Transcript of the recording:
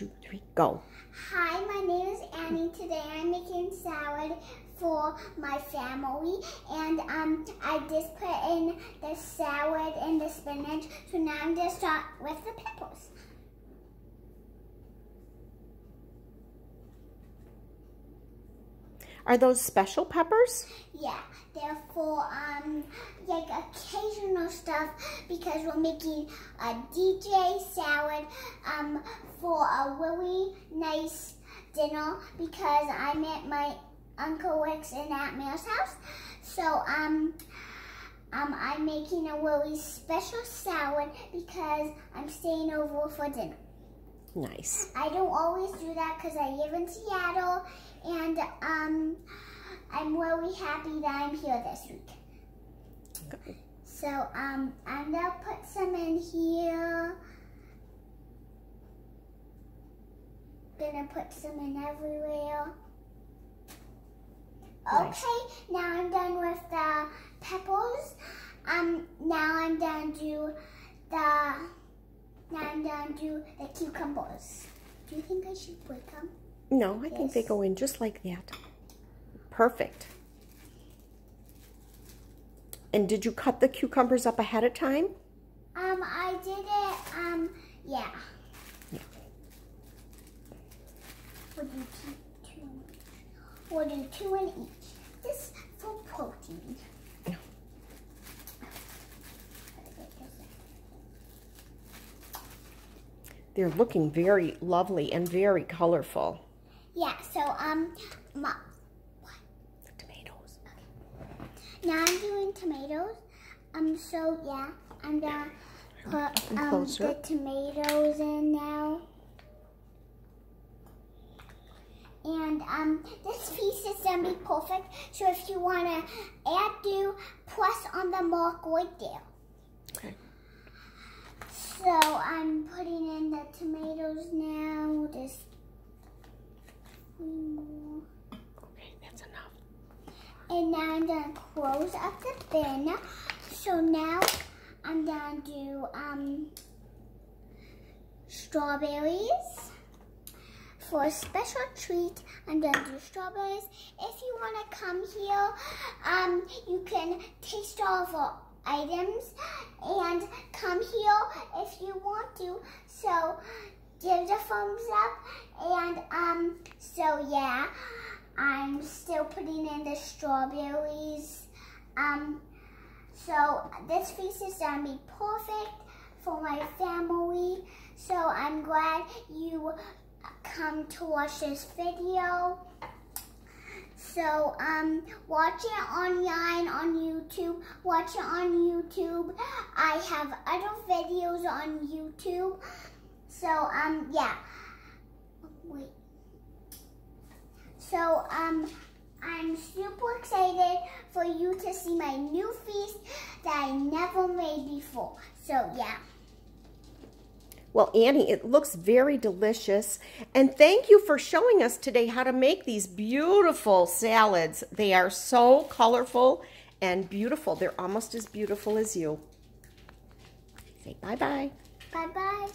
two, three, go. Hi, my name is Annie. Today I'm making salad for my family and um I just put in the salad and the spinach. So now I'm gonna start with the peppers. Are those special peppers? Yeah, they're for um like occasional stuff because we're making a DJ salad um for a really nice dinner because I'm at my Uncle Rick's and Aunt Mary's house. So um um I'm making a really special salad because I'm staying over for dinner. Nice. I don't always do that because I live in Seattle and um, I'm really happy that I'm here this week. Go. So um, I'm gonna put some in here. Gonna put some in everywhere. Nice. Okay, now I'm done with the peppers. Um, now I'm done do the now I'm do the cucumbers. Do you think I should break them? No, I think they go in just like that. Perfect. And did you cut the cucumbers up ahead of time? Um, I did it, um, yeah. Yeah. We'll do two, two in each. We'll do two in each. This for protein. They're looking very lovely and very colorful. Yeah, so, um, my, The tomatoes. now I'm doing tomatoes. Um, so, yeah, I'm gonna put, um, the tomatoes in now. And um, this piece is gonna be perfect. So if you wanna add do, press on the mark right there. Okay. So I'm tomatoes now. Just mm, Okay, that's enough. and now I'm gonna close up the bin. So now I'm gonna do um strawberries. For a special treat, I'm gonna do strawberries. If you wanna come here, um, you can taste all of our items and come here if you want to. So give the thumbs up and um, so yeah, I'm still putting in the strawberries. Um, so this feast is gonna be perfect for my family. So I'm glad you come to watch this video. So, um, watch it online on YouTube. Watch it on YouTube. I have other videos on YouTube. So, um, yeah. Wait. So, um, I'm super excited for you to see my new feast that I never made before. So, yeah. Well, Annie, it looks very delicious. And thank you for showing us today how to make these beautiful salads. They are so colorful and beautiful. They're almost as beautiful as you. Say bye-bye. Bye-bye.